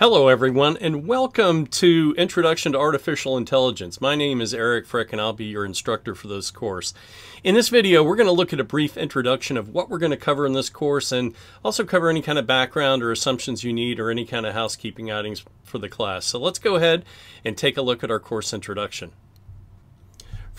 Hello everyone and welcome to Introduction to Artificial Intelligence. My name is Eric Frick and I'll be your instructor for this course. In this video we're going to look at a brief introduction of what we're going to cover in this course and also cover any kind of background or assumptions you need or any kind of housekeeping items for the class. So let's go ahead and take a look at our course introduction.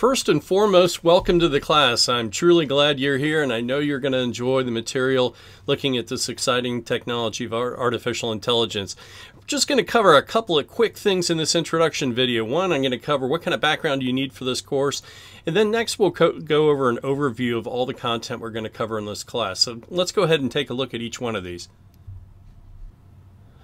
First and foremost, welcome to the class. I'm truly glad you're here and I know you're going to enjoy the material looking at this exciting technology of artificial intelligence. I'm just going to cover a couple of quick things in this introduction video. One, I'm going to cover what kind of background you need for this course. And then next we'll go over an overview of all the content we're going to cover in this class. So let's go ahead and take a look at each one of these.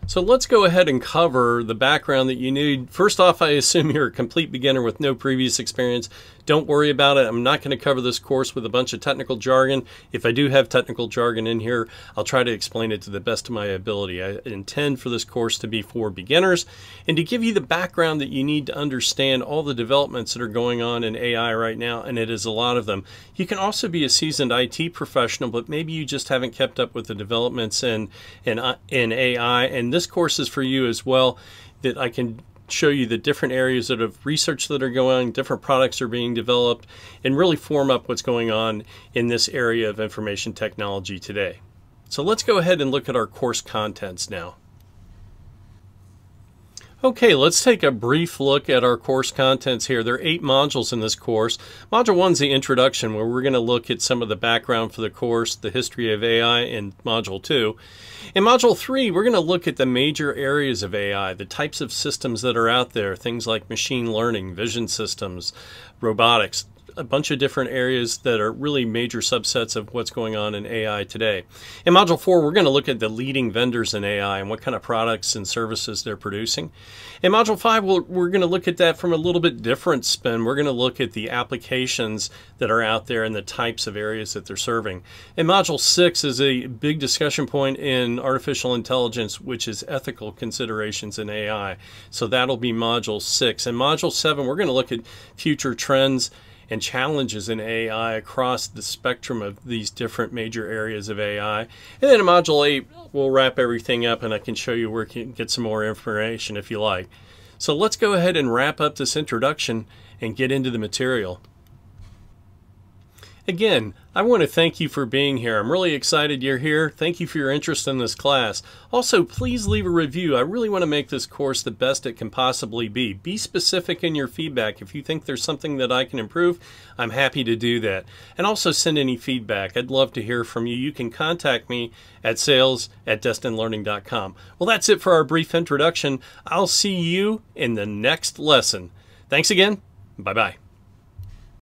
So let's go ahead and cover the background that you need. First off, I assume you're a complete beginner with no previous experience. Don't worry about it. I'm not going to cover this course with a bunch of technical jargon. If I do have technical jargon in here, I'll try to explain it to the best of my ability. I intend for this course to be for beginners and to give you the background that you need to understand all the developments that are going on in AI right now, and it is a lot of them. You can also be a seasoned IT professional, but maybe you just haven't kept up with the developments in, in, uh, in AI, and this course is for you as well that I can show you the different areas that of research that are going different products are being developed, and really form up what's going on in this area of information technology today. So let's go ahead and look at our course contents now. Okay, let's take a brief look at our course contents here. There are eight modules in this course. Module one is the introduction, where we're going to look at some of the background for the course, the history of AI in module two. In module three, we're going to look at the major areas of AI, the types of systems that are out there, things like machine learning, vision systems, robotics, a bunch of different areas that are really major subsets of what's going on in AI today. In Module 4, we're going to look at the leading vendors in AI and what kind of products and services they're producing. In Module 5, we we are going to look at that from a little bit different spin. We're going to look at the applications that are out there and the types of areas that they're serving. In Module 6 is a big discussion point in artificial intelligence, which is ethical considerations in AI. So that'll be Module 6. In Module 7, we're going to look at future trends and challenges in AI across the spectrum of these different major areas of AI. And then in Module 8, we'll wrap everything up and I can show you where you can get some more information if you like. So let's go ahead and wrap up this introduction and get into the material. Again, I want to thank you for being here. I'm really excited you're here. Thank you for your interest in this class. Also, please leave a review. I really want to make this course the best it can possibly be. Be specific in your feedback. If you think there's something that I can improve, I'm happy to do that. And also send any feedback. I'd love to hear from you. You can contact me at sales at destinlearning.com. Well, that's it for our brief introduction. I'll see you in the next lesson. Thanks again. Bye-bye.